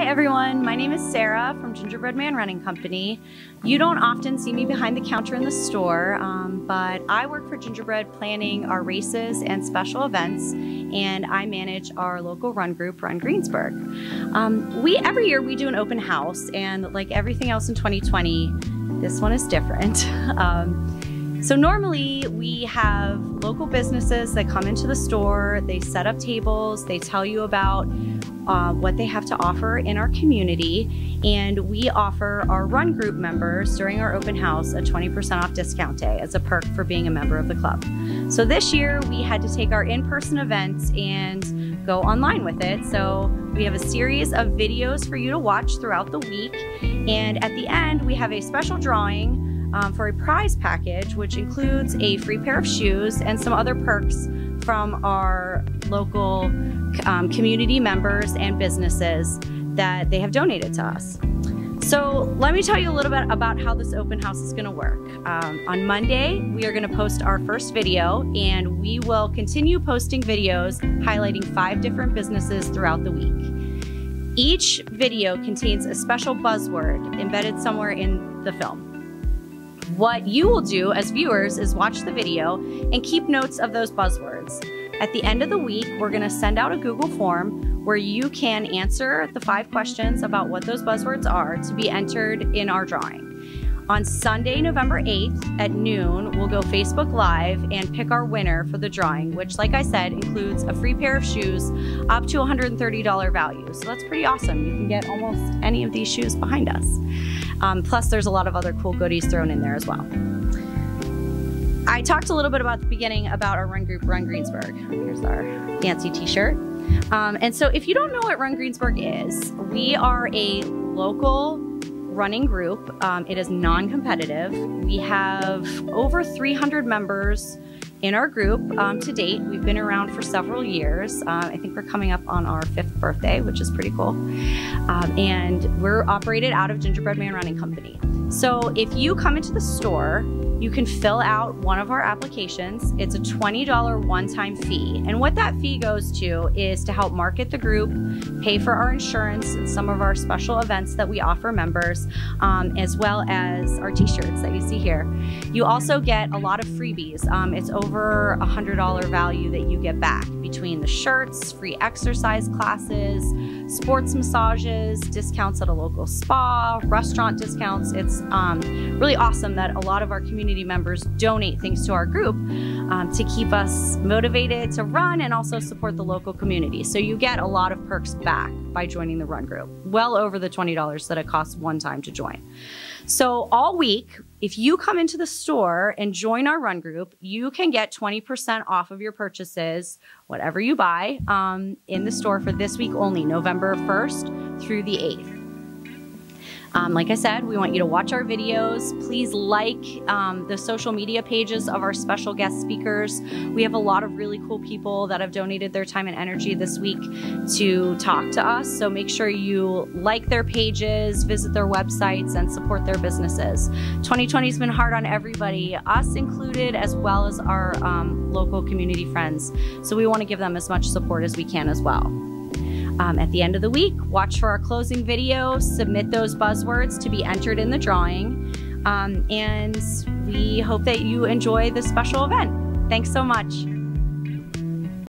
Hi everyone, my name is Sarah from Gingerbread Man Running Company. You don't often see me behind the counter in the store, um, but I work for Gingerbread planning our races and special events, and I manage our local run group, Run Greensburg. Um, we every year we do an open house, and like everything else in 2020, this one is different. um, so normally we have local businesses that come into the store, they set up tables, they tell you about uh, what they have to offer in our community, and we offer our run group members during our open house a 20% off discount day as a perk for being a member of the club. So this year we had to take our in-person events and go online with it. So we have a series of videos for you to watch throughout the week, and at the end we have a special drawing um, for a prize package, which includes a free pair of shoes and some other perks from our local um, community members and businesses that they have donated to us. So let me tell you a little bit about how this open house is gonna work. Um, on Monday, we are gonna post our first video and we will continue posting videos highlighting five different businesses throughout the week. Each video contains a special buzzword embedded somewhere in the film. What you will do as viewers is watch the video and keep notes of those buzzwords. At the end of the week, we're going to send out a Google form where you can answer the five questions about what those buzzwords are to be entered in our drawing. On Sunday, November 8th at noon, we'll go Facebook Live and pick our winner for the drawing, which, like I said, includes a free pair of shoes up to $130 value. So that's pretty awesome. You can get almost any of these shoes behind us. Um, plus, there's a lot of other cool goodies thrown in there as well. I talked a little bit about the beginning about our run group, Run Greensburg. Here's our fancy t-shirt. Um, and so if you don't know what Run Greensburg is, we are a local running group. Um, it is non-competitive. We have over 300 members in our group um, to date. We've been around for several years. Uh, I think we're coming up on our fifth birthday, which is pretty cool. Um, and we're operated out of Gingerbread Man Running Company. So if you come into the store, you can fill out one of our applications. It's a $20 one time fee. And what that fee goes to is to help market the group, pay for our insurance and some of our special events that we offer members, um, as well as our t shirts that you see here. You also get a lot of freebies. Um, it's over a $100 value that you get back between the shirts, free exercise classes, sports massages, discounts at a local spa, restaurant discounts. It's um, really awesome that a lot of our community members donate things to our group um, to keep us motivated to run and also support the local community. So you get a lot of perks back by joining the run group, well over the $20 that it costs one time to join. So all week, if you come into the store and join our run group, you can get 20% off of your purchases, whatever you buy, um, in the store for this week only, November 1st through the 8th. Um, like I said, we want you to watch our videos. Please like um, the social media pages of our special guest speakers. We have a lot of really cool people that have donated their time and energy this week to talk to us. So make sure you like their pages, visit their websites, and support their businesses. 2020 has been hard on everybody, us included, as well as our um, local community friends. So we want to give them as much support as we can as well. Um, at the end of the week, watch for our closing video, submit those buzzwords to be entered in the drawing, um, and we hope that you enjoy this special event. Thanks so much.